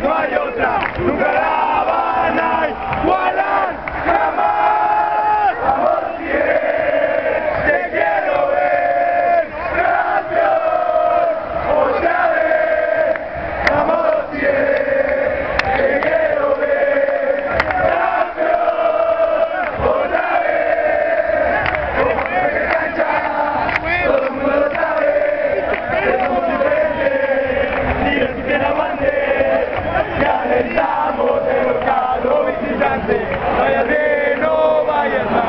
¡Vaya! vayas bien, no vayas.